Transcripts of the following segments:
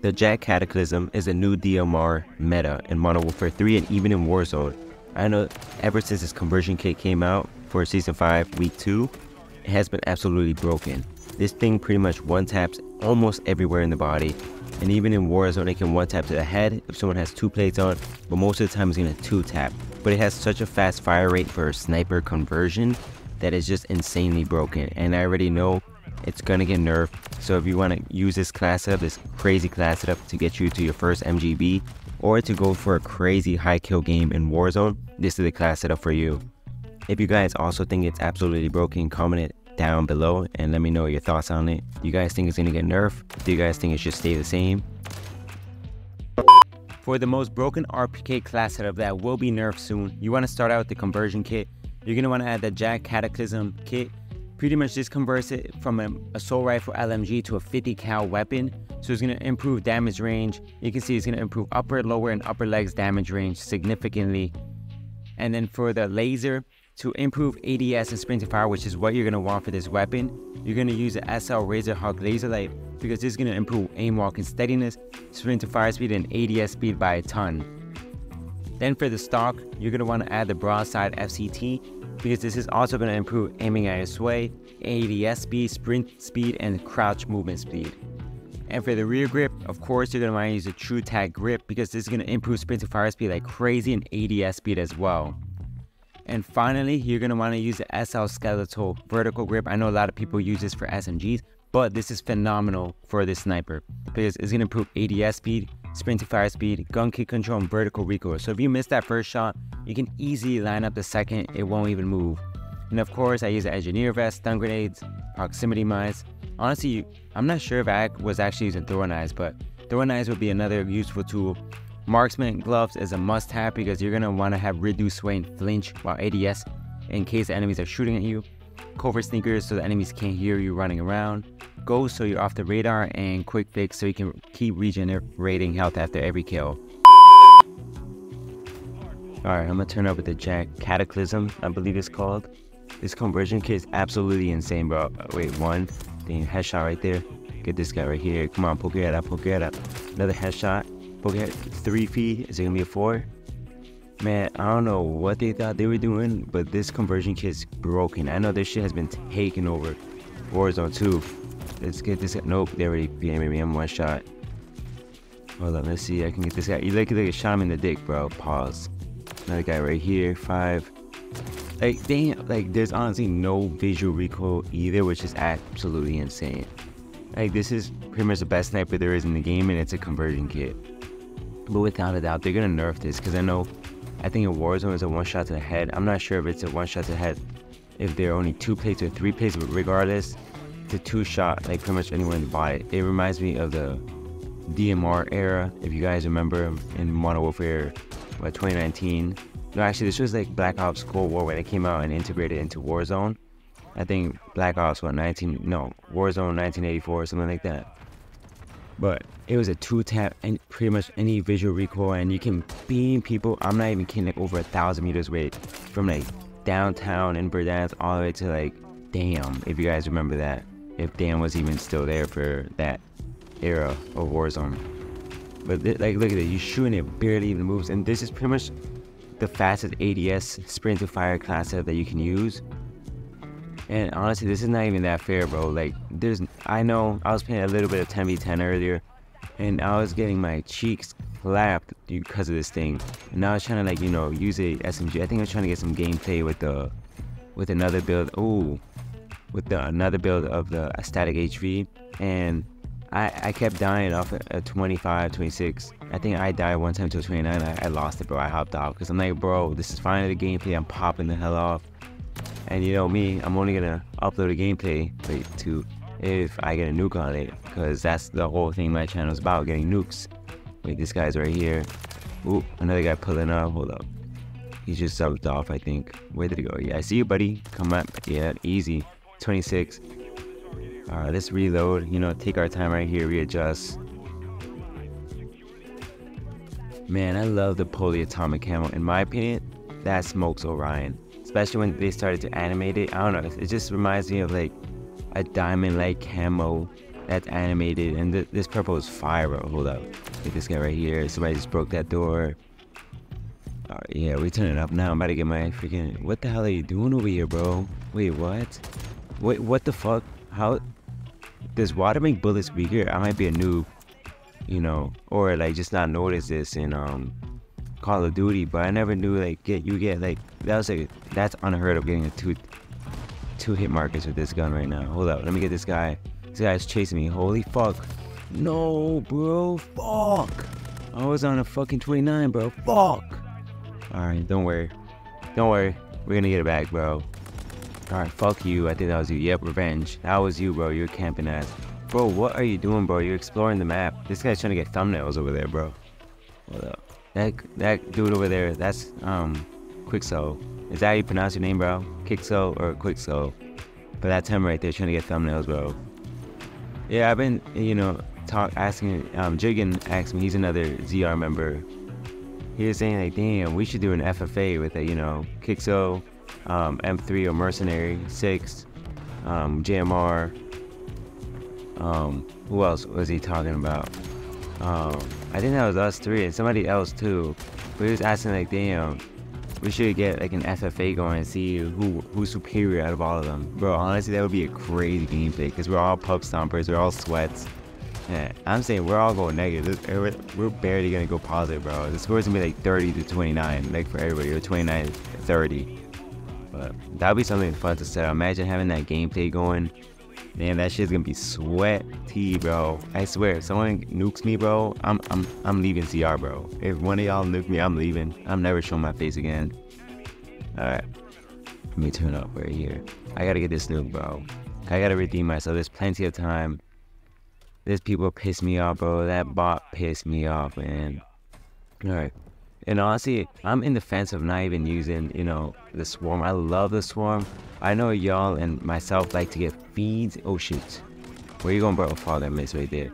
The JAK Cataclysm is a new DMR meta in Modern Warfare 3 and even in Warzone. I know ever since this conversion kit came out for Season 5 Week 2, it has been absolutely broken. This thing pretty much one-taps almost everywhere in the body, and even in Warzone it can one-tap to the head if someone has two plates on, but most of the time it's gonna two-tap. But it has such a fast fire rate for a sniper conversion that is just insanely broken, and I already know it's gonna get nerfed. So if you wanna use this class setup, this crazy class setup to get you to your first MGB, or to go for a crazy high kill game in Warzone, this is the class setup for you. If you guys also think it's absolutely broken, comment it down below and let me know your thoughts on it. Do you guys think it's gonna get nerfed? Do you guys think it should stay the same? For the most broken RPK class setup that will be nerfed soon, you want to start out with the conversion kit. You're want to add the JAK Cataclysm kit pretty much just converts it from a assault rifle LMG to a 50 cal weapon. So it's going to improve damage range. You can see it's going to improve upper, lower, and upper legs damage range significantly. And then for the laser, to improve ADS and sprint to fire, which is what you're going to want for this weapon, you're going to use the SL Razor Hawk Laser Light because this is going to improve aim walk and steadiness, sprint to fire speed, and ADS speed by a ton. Then for the stock, you're going to want to add the broadside FCT because this is also going to improve aiming at your sway, ADS speed, sprint speed, and crouch movement speed. And for the rear grip, of course, you're going to want to use a True-Tac grip because this is going to improve sprint to fire speed like crazy and ADS speed as well. And finally, you're going to want to use the SL Skeletal vertical grip. I know a lot of people use this for SMGs, but this is phenomenal for this sniper because it's going to improve ADS speed, sprint to fire speed, gun kick control, and vertical recoil. So if you miss that first shot, you can easily line up the second, it won't even move. And of course, I use an engineer vest, stun grenades, proximity mines. Honestly, I'm not sure if I was actually using throwing knives, but throwing knives would be another useful tool. Marksman gloves is a must have because you're gonna wanna have reduced sway and flinch while ADS in case enemies are shooting at you. Covert sneakers so the enemies can't hear you running around. Ghost so you're off the radar, and quick fix so you can keep regenerating health after every kill. Alright, I'm gonna turn up with the Jag Cataclysm, I believe it's called. This conversion kit is absolutely insane, bro. Uh, wait, one, then headshot right there. Get this guy right here. Come on, poke it up, poke it up. Another headshot. Poke it, three feet. Is it gonna be a four? Man, I don't know what they thought they were doing, but this conversion kit is broken. I know this shit has been taken over. Warzone 2. Let's get this. Nope, they already BMing me. I'm one shot. Hold on, let's see. I can get this guy. You look like shot him in the dick, bro. Pause. Another guy right here. Five. Like, damn. Like, there's honestly no visual recoil either, which is absolutely insane. Like, this is pretty much the best sniper there is in the game, and it's a conversion kit. But without a doubt, they're gonna nerf this because I know I think in Warzone it's a one shot to the head. I'm not sure if it's a one shot to the head if there are only two plates or three plates, but regardless, it's a two shot like pretty much anywhere in the body. It reminds me of the DMR era, if you guys remember in Modern Warfare what 2019. No, actually this was like Black Ops Cold War when it came out and integrated into Warzone. I think Black Ops what 19 no Warzone 1984 or something like that. But it was a two tap and pretty much any visual recoil and you can beam people. I'm not even kidding, like over a thousand meters away from like downtown in Verdansk all the way to like damn. If you guys remember that, if Dan was even still there for that era of Warzone. But like look at it, you shooting it barely even moves, and this is pretty much the fastest ADS sprint to fire class setup that you can use. And honestly, this is not even that fair, bro. Like, there's, I know I was playing a little bit of 10v10 earlier, and I was getting my cheeks clapped because of this thing. And now I was trying to like, you know, use a SMG. I think I was trying to get some gameplay with the, with another build. Oh, with the another build of the static HV, and I, I kept dying off at uh, 25, 26. I think I died one time to 29. I, I lost it, bro. I hopped off because I'm like, bro, this is finally the gameplay. I'm popping the hell off. And you know me, I'm only gonna upload a gameplay to if I get a nuke on it, because that's the whole thing my channel is about, getting nukes. Wait, this guy's right here. Ooh, another guy pulling up. Hold up. He just subbed off, I think. Where did he go? Yeah, I see you, buddy. Come up. Yeah, easy. 26. Alright, let's reload. You know, take our time right here, readjust. Man, I love the polyatomic camo. In my opinion, that smokes Orion especially when they started to animate it. I don't know, it just reminds me of like a diamond like camo that's animated, and th- this purple is fire. Hold up, get this guy right here. Somebody just broke that door. Alright, yeah, we turn it up now. I'm about to get my freaking. What the hell are you doing over here, bro? Wait, what? Wait, what the fuck? How? Does water make bullets weaker? I might be a noob, you know, or like just not notice this in um Call of Duty, but I never knew like get you get like that was like that's unheard of getting a two two hit markers with this gun right now. Hold up, let me get this guy. This guy's chasing me. Holy fuck. No, bro. Fuck. I was on a fucking 29, bro. Fuck. Alright, don't worry. Don't worry. We're gonna get it back, bro. Alright, fuck you. I think that was you. Yep, revenge. That was you, bro. You're camping ass. Bro, what are you doing, bro? You're exploring the map. This guy's trying to get thumbnails over there, bro. Hold up. That that dude over there, that's um Quickso. Is that how you pronounce your name, bro? Kickso or Quickso? But that's him right there trying to get thumbnails, bro. Yeah, I've been, you know, talk asking. Um, Jiggin asked me. He's another ZR member. He was saying like, damn, we should do an FFA with a, you know, Kixo, um, M3 or Mercenary, Six, um, JMR. Um, who else was he talking about? Um, I think that was us three and somebody else too. We was asking like, damn, we should get like an FFA going and see who who's superior out of all of them. Bro, honestly, that would be a crazy gameplay because we're all pub stompers, we're all sweats. Yeah, I'm saying we're all going negative. We're, we're barely gonna go positive, bro. The score's gonna be like 30 to 29, like for everybody, or 29 to 30. But that'd be something fun to set. Imagine having that gameplay going Man, that shit's gonna be sweaty, bro. I swear, if someone nukes me, bro, I'm I'm I'm leaving CR, bro. If one of y'all nuke me, I'm leaving. I'm never showing my face again. Alright. Let me turn up right here. I gotta get this nuke, bro. I gotta redeem myself. There's plenty of time. There's people piss me off, bro. That bot pissed me off, man. Alright. And honestly, I'm in defense of not even using, you know, the swarm. I love the swarm. I know y'all and myself like to get feeds. Oh shit. Where you going, bro? Oh, father miss right there.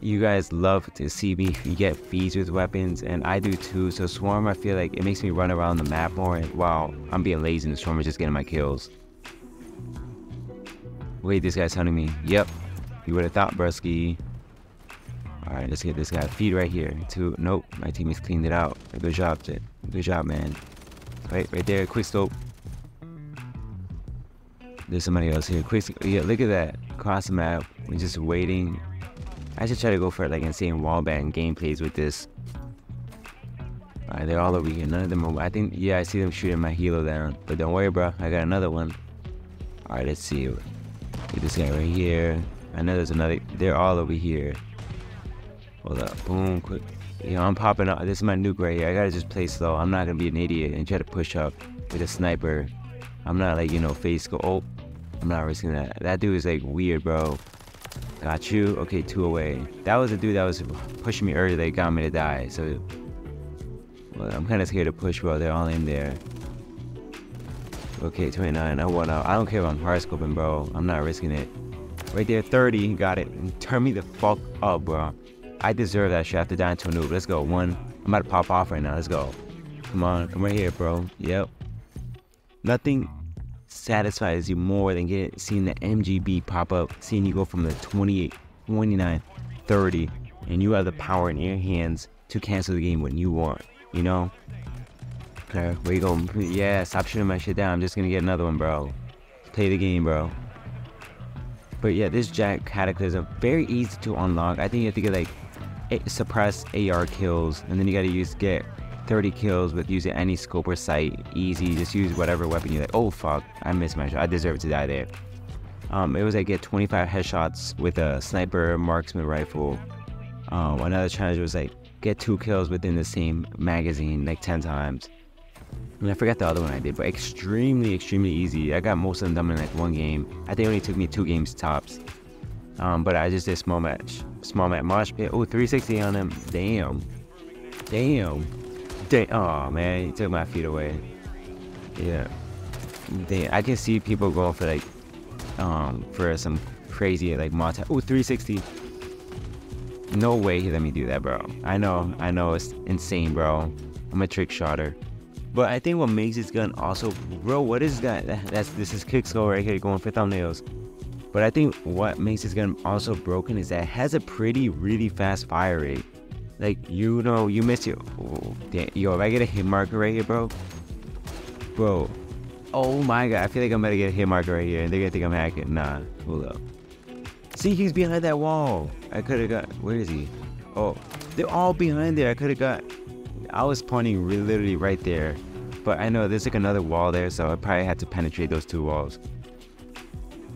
You guys love to see me get feeds with weapons, and I do too. So swarm, I feel like it makes me run around the map more. And wow, I'm being lazy, and the swarm is just getting my kills. Wait, this guy's hunting me. Yep, you would have thought, Brusky. Alright, let's get this guy. Feed right here. Two. Nope, my teammates cleaned it out. Good job. Good job, man. Right, right there. Quick scope. There's somebody else here. Quick, yeah, look at that. Across the map. We're just waiting. I should try to go for like insane wallbang gameplays with this. Alright, they're all over here. None of them are. I think, yeah, I see them shooting my helo down. But don't worry, bro. I got another one. Alright, let's see. Get this guy right here. I know there's another. They're all over here. Hold up. Boom. Quick. You know, I'm popping up. This is my nuke right here. I gotta just play slow. I'm not gonna be an idiot and try to push up with a sniper. I'm not like, you know, face go. Oh, I'm not risking that. That dude is like weird, bro. Got you. Okay, two away. That was a dude that was pushing me earlier that got me to die. So, well, I'm kind of scared to push, bro. They're all in there. Okay, 29. I want out. I don't care if I'm hard scoping, bro. I'm not risking it. Right there, 30. Got it. Turn me the fuck up, bro. I deserve that shit after dying to a noob. Let's go. One. I'm about to pop off right now. Let's go. Come on. Come right here, bro. Yep. Nothing satisfies you more than getting seeing the MGB pop up, seeing you go from the 28, 29, 30, and you have the power in your hands to cancel the game when you want. You know? Okay, where you go? Yeah, stop shooting my shit down. I'm just gonna get another one, bro. Play the game, bro. But yeah, this JAK Cataclysm, very easy to unlock. I think you have to get like suppress AR kills, and then you gotta use get 30 kills with using any scope or sight. Easy, just use whatever weapon you like. Oh fuck, I missed my shot. I deserve to die there. Um, it was like get 25 headshots with a sniper marksman rifle. Um, another challenge was like get two kills within the same magazine like 10 times. And I forgot the other one I did, but extremely, extremely easy. I got most of them done in like one game. I think it only took me two games tops. Um, but I just did small match. Small match mosh pit. Oh, 360 on him. Damn. Damn. Damn. Oh, man. He took my feet away. Yeah. Damn. I can see people going for like, um, for some crazy like multi. Oh, 360. No way he let me do that, bro. I know. I know it's insane, bro. I'm a trick shotter. But I think what makes this gun also, bro, what is that? That's this is Kicksko right here going for thumbnails. But I think what makes this gun also broken is that it has a pretty, really fast fire rate. Like, you know, you miss your... Oh. Yo, if I get a hit marker right here, bro. Bro. Oh my god, I feel like I'm about to get a hit marker right here and they're gonna think I'm hacking. Nah, hold up. See, he's behind that wall. I could have got... Where is he? Oh, they're all behind there. I could have got... I was pointing really, literally right there. But I know there's like another wall there, so I probably had to penetrate those two walls.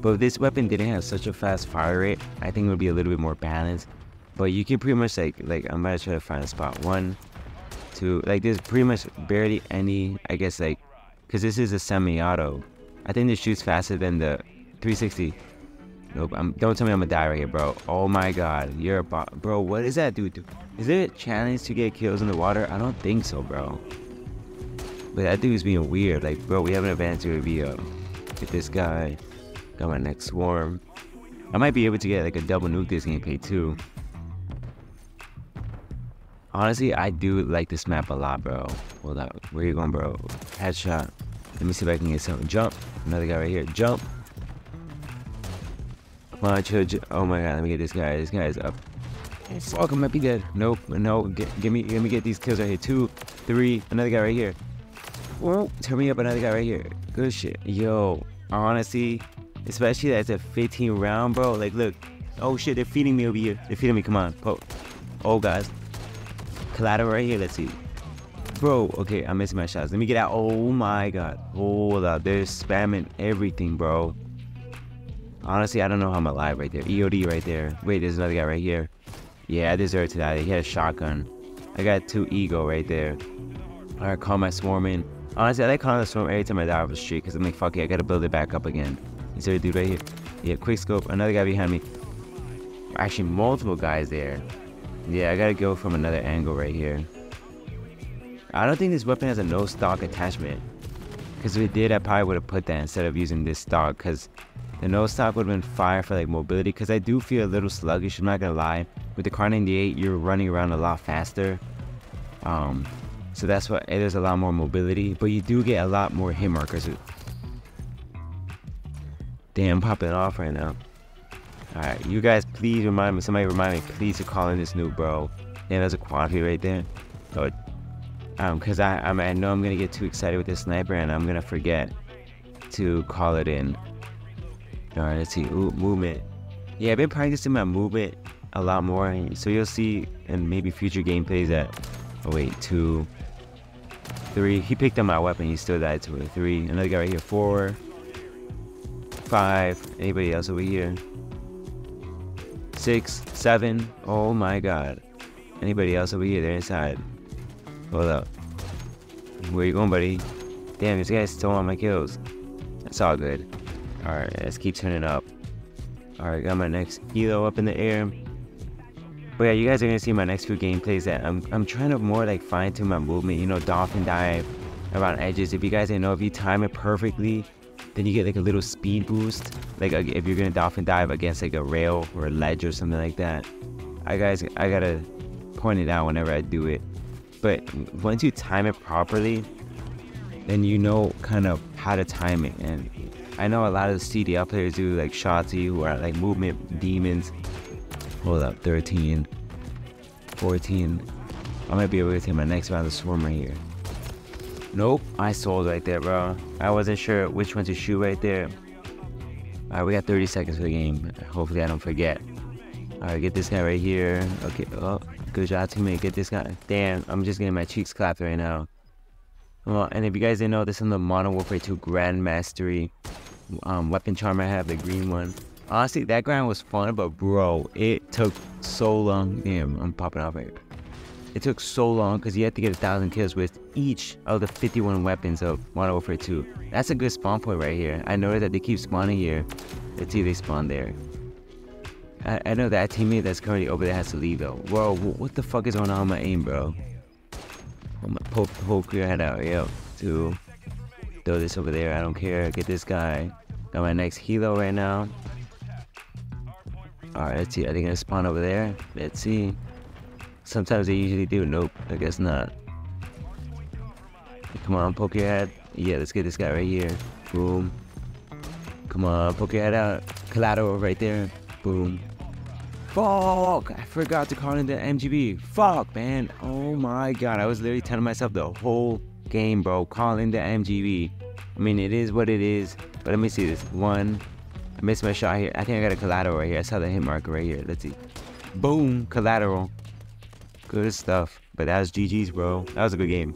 But if this weapon didn't have such a fast fire rate, I think it would be a little bit more balanced. But you can pretty much like, like I'm gonna try to find a spot. One, two, like there's pretty much barely any, I guess like, cause this is a semi-auto. I think this shoots faster than the 360. Nope, I'm, don't tell me I'm gonna die right here, bro. Oh my god, you're a bot. Bro, what is that dude? Is there a challenge to get kills in the water? I don't think so, bro. But that dude's being weird. Like, bro, we have an advantage uh, get this guy. Got my next swarm. I might be able to get like a double nuke this gameplay too. Honestly, I do like this map a lot, bro. Hold up. Where you going, bro? Headshot. Let me see if I can get something. Jump. Another guy right here. Jump. Come on, chill. Oh my god, let me get this guy. This guy is up. Fuck, I might be dead. Nope. No. Get, give me, let me get these kills right here. Two, three. Another guy right here. Whoa. Turn me up. Another guy right here. Good shit. Yo. Honestly, Especially that's a 15 round, bro. Like, look. Oh, shit. They're feeding me over here. They're feeding me. Come on. Oh, oh guys. Collateral right here. Let's see. Bro, okay. I'm missing my shots. Let me get out. Oh, my God. Hold up. They're spamming everything, bro. Honestly, I don't know how I'm alive right there. EOD right there. Wait, there's another guy right here. Yeah, I deserve to die. He had a shotgun. I got two ego right there. Alright, call my swarm in. Honestly, I like calling the swarm every time I die off the street because I'm like, fuck it, I gotta build it back up again. Is a dude right here? Yeah, quick scope. Another guy behind me. Actually, multiple guys there. Yeah, I gotta go from another angle right here. I don't think this weapon has a no stock attachment. Because if it did, I probably would have put that instead of using this stock. Because the no stock would have been fire for like mobility. Because I do feel a little sluggish, I'm not gonna lie. With the Kar 98, you're running around a lot faster. Um, so that's why there's a lot more mobility. But you do get a lot more hit markers Damn, popping off right now. Alright, you guys please remind me, somebody remind me please to call in this new bro. Damn, there's a quantity right there. Oh, um, cause I, I'm, I know I'm gonna get too excited with this sniper and I'm gonna forget to call it in. Alright, let's see, Ooh, movement. Yeah, I've been practicing my movement a lot more, so you'll see in maybe future gameplays that, oh wait, two, three, he picked up my weapon, he still died to it, three, another guy right here, four, five. Anybody else over here? Six, seven. Oh my god. Anybody else over here? They're inside. Hold up. Where you going, buddy? Damn, this guy's still on my kills. That's all good. Alright, let's keep turning up. Alright, got my next helo up in the air. But yeah, you guys are gonna see my next few gameplays that I'm I'm trying to more like fine tune my movement, you know, dolphin dive around edges. If you guys didn't know, if you time it perfectly, then you get like a little speed boost. Like if you're gonna dolphin dive against like a rail or a ledge or something like that. I guys, I gotta point it out whenever I do it. But once you time it properly, then you know kind of how to time it. And I know a lot of the CDL players do like Shotzzy who are like movement demons. Hold up, 13, 14. I might be able to take my next round of swimmer here. Nope, I sold right there, bro. I wasn't sure which one to shoot right there. Alright, we got 30 seconds for the game. Hopefully I don't forget. Alright, get this guy right here. Okay, oh, good job me. Get this guy. Damn, I'm just getting my cheeks clapped right now. Well, and if you guys didn't know, this is the Modern Warfare 2 Grand Mastery um, weapon charm I have, the green one. Honestly, that grind was fun, but bro, it took so long. Damn, I'm popping off right here. It took so long because you had to get a thousand kills with each of the 51 weapons of Modern Warfare 2. That's a good spawn point right here. I know that they keep spawning here. Let's see they spawn there. I, I know that teammate that's currently over there has to leave though. Bro, what the fuck is going on with my aim, bro? Oh, I'm gonna poke, your head out, yo. To throw this over there, I don't care. Get this guy. Got my next helo right now. Alright, let's see. Are they gonna spawn over there? Let's see. Sometimes they usually do. Nope, I guess not. Come on, poke your head. Yeah, let's get this guy right here. Boom. Come on, poke your head out. Collateral right there. Boom. Fuck! I forgot to call in the MGB. Fuck, man. Oh my god. I was literally telling myself the whole game, bro. Call in the MGB. I mean, it is what it is. But let me see this. One. I missed my shot here. I think I got a collateral right here. I saw the hit marker right here. Let's see. Boom. Collateral. Good stuff. But that was GG's, bro. That was a good game.